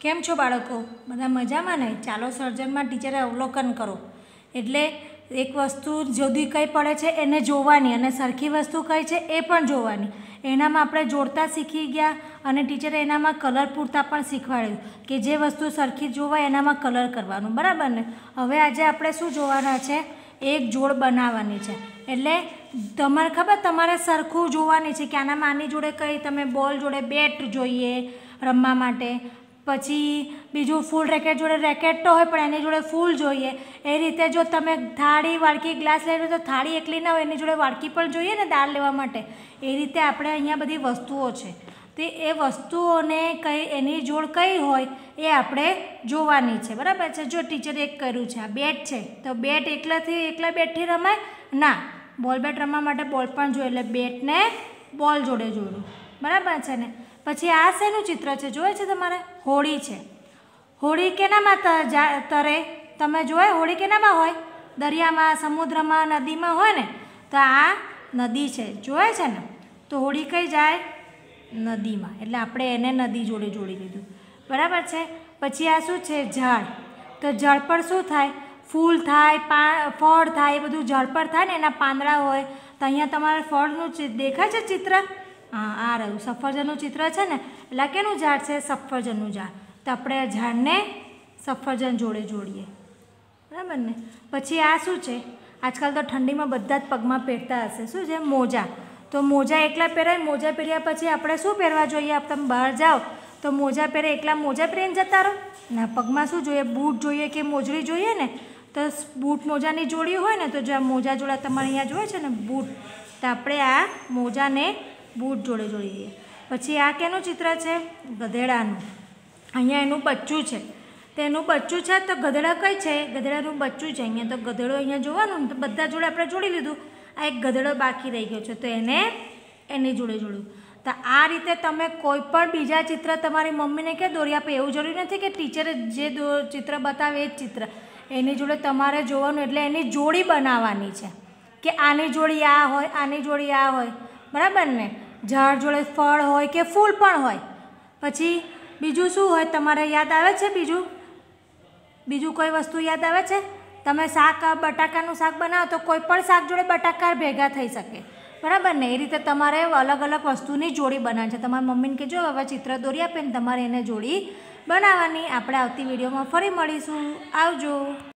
કેમ છો બાળકો? બધા મજામાં ને? ચાલો સર્જનમાં ટીચરે અવલોકન કરો. એટલે એક વસ્તુ જુદી કઈ પડે છે એને જોવાની અને સરખી વસ્તુ કઈ છે એ પણ જોવાની. એનામાં આપણે જોડતા શીખી ગયા અને ટીચરે એનામાં કલર પૂરતા પણ શીખવાડ્યું કે જે વસ્તુ સરખી જોવાય એનામાં કલર કરવાનું. બરાબર ને? હવે આજે આપણે શું જોવાના છે? એક જોડ બનાવવાની છે. એટલે તમારે ખબર તમારે સરખું જોવાની છે કે આનામાં આની જોડે કઈ? તમે બોલ જોડે બેટ જોઈએ રમવા માટે. પછી બીજું ફૂલ રેકેટ જોડે રેકેટ તો હોય, પણ એની જોડે ફૂલ જોઈએ. એ રીતે જો તમે થાળી, વાડકી ગ્લાસ લઈને તો થાળી એકલી ના હોય, એની જોડે વાડકી પણ જોઈએ ને દાળ લેવા માટે. એ રીતે આપણે અહીંયા બધી વસ્તુઓ છે. તે એ વસ્તુઓને કઈ, એની જોડ કઈ હોય એ આપણે જોવાની છે. બરાબર છે? જો ટીચરે એક કર્યું છે, આ બેટ છે, તો બેટ એકલાથી, એકલા બેટથી રમાય? ના. બોલ બેટ રમવા માટે બોલ પણ જોઈએ, એટલે બેટને બોલ જોડે જોડું. બરાબર છે ને? પછી આ શેનું ચિત્ર છે? જોઈએ છે તમારે? હોળી છે. હોળી કેનામાં તરે? તમે જોયે? હોળી કેનામાં હોય? દરિયામાં, સમુદ્રમાં, નદીમાં હોય ને? તો આ નદી છે. જોયે છે ને? તો હોળી કઈ જાય? નદીમાં. એટલે આપણે એને નદી જોડે જોડી દીધું. બરાબર છે? પછી આ શું છે? ઝાડ. તો ઝાડ પર શું થાય? ફૂલ થાય, પા ફળ થાય, એ બધું ઝાડ પર થાય ને? એના પાંદડા હોય. તો અહીંયા તમારે ફળનું દેખાય છે ચિત્ર? આ રહ્યું. સફરજનનું ચિત્ર છે ને, એટલે કેનું ઝાડ છે? સફરજનનું ઝાડ. તો આપણે આ ઝાડને સફરજન જોડે જોડીએ. બરાબર ને? પછી આ શું છે? આજકાલ તો ઠંડીમાં બધા જ પગમાં પહેરતા હશે. શું છે? મોજા. તો મોજા એકલા પહેરાય? મોજા પહેર્યા પછી આપણે શું પહેરવા જોઈએ? આપ તમે બહાર જાઓ. તો મોજા પહેરે, એકલા મોજા પહેરીને જતા રહો. ના પગમાં શું જોઈએ? બૂટ જોઈએ કે મોજડી જોઈએ ને? તો બૂટ મોજાની જોડી હોય ને, તો જો આ મોજા જોડા તમારે અહીંયા જોઈએ છે ને, બૂટ. તો આપણે આ મોજાને બૂટ જોડે જોઈએ પછી આ કેનું ચિત્ર છે? ગધેડાનું. અહીંયા એનું બચ્ચું છે. તો એનું બચ્ચું છે તો ગધેડા કઈ છે? ગધેડાનું બચ્ચું છે. અહીંયા તો ગધેડો અહીંયા જોવાનું તો બધા જોડે આપણે જોડી લીધું. આ એક ગધેડો બાકી રહી ગયો છે. તો એને એની જોડે જોડ્યું તો આ રીતે તમે કોઈ પણ બીજા ચિત્ર તમારી મમ્મીને કે દોરી આપે એવું જરૂરી નથી કે ટીચરે જે ચિત્ર બતાવે એ જ ચિત્ર. એની જોડે તમારે જોવાનું એટલે એની જોડી બનાવવાની છે. કે આની જોડી આ હોય, આની જોડી આ હોય. બરાબર ને? ઝાડ જોડે ફળ હોય કે ફૂલ પણ હોય. પછી બીજું શું હોય તમારે યાદ આવે છે બીજું? બીજું કોઈ વસ્તુ યાદ આવે છે? તમે શાક, બટાકાનું શાક બનાવો તો કોઈ પણ શાક જોડે બટાકા ભેગા થઈ શકે. બરાબર ને? એ રીતે તમારે અલગ અલગ વસ્તુની જોડી બનાવવાની છે. તમારી મમ્મીને કે જો હવે ચિત્ર દોરી આપે ને તમારે એને જોડી બનાવવાની. આપણે આવતી વિડીયોમાં ફરી મળીશું. આવજો.